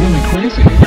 really crazy.